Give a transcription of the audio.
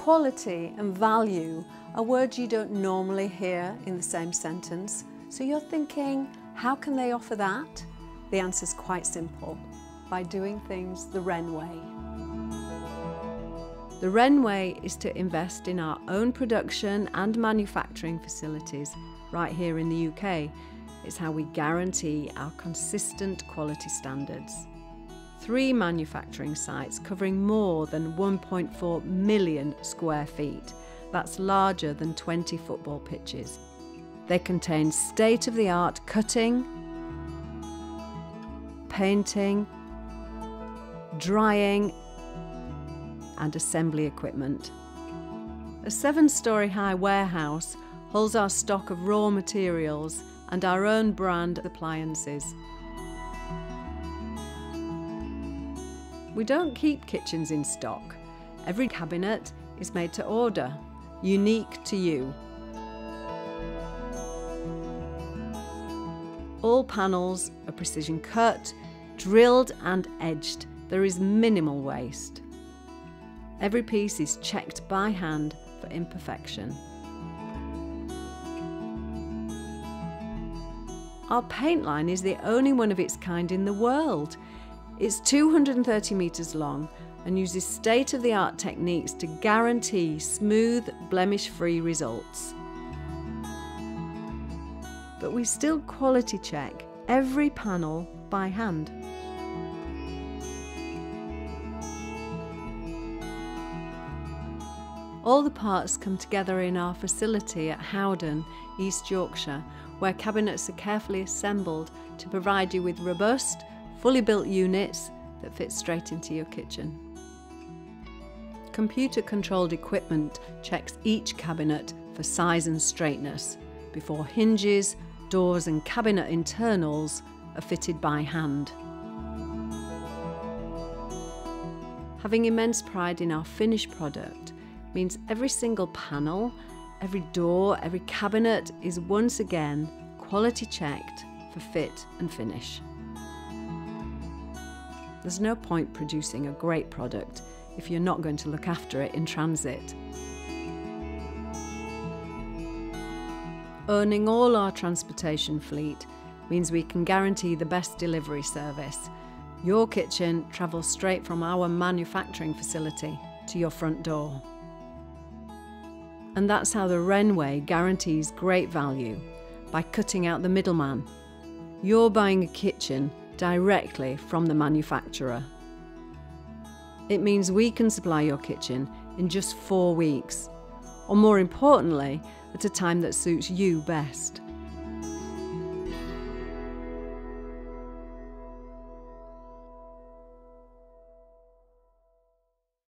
Quality and value are words you don't normally hear in the same sentence, so you're thinking, how can they offer that? The answer is quite simple, by doing things the Wren way. The Wren way is to invest in our own production and manufacturing facilities right here in the UK. It's how we guarantee our consistent quality standards three manufacturing sites covering more than 1.4 million square feet. That's larger than 20 football pitches. They contain state of the art cutting, painting, drying, and assembly equipment. A seven story high warehouse holds our stock of raw materials and our own brand appliances. We don't keep kitchens in stock. Every cabinet is made to order, unique to you. All panels are precision cut, drilled and edged. There is minimal waste. Every piece is checked by hand for imperfection. Our paint line is the only one of its kind in the world. It's 230 metres long and uses state of the art techniques to guarantee smooth, blemish free results. But we still quality check every panel by hand. All the parts come together in our facility at Howden, East Yorkshire, where cabinets are carefully assembled to provide you with robust, fully built units that fit straight into your kitchen. Computer controlled equipment checks each cabinet for size and straightness before hinges, doors and cabinet internals are fitted by hand. Having immense pride in our finished product means every single panel, every door, every cabinet is once again quality checked for fit and finish. There's no point producing a great product if you're not going to look after it in transit. Owning all our transportation fleet means we can guarantee the best delivery service. Your kitchen travels straight from our manufacturing facility to your front door. And that's how the Wren way guarantees great value by cutting out the middleman. You're buying a kitchen directly from the manufacturer. It means we can supply your kitchen in just four weeks, or more importantly, at a time that suits you best.